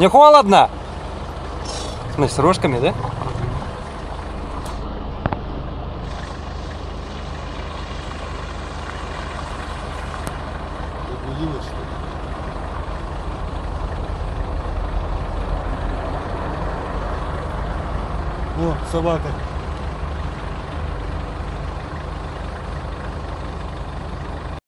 Не холодно? Ну, с рожками, да? О, собака.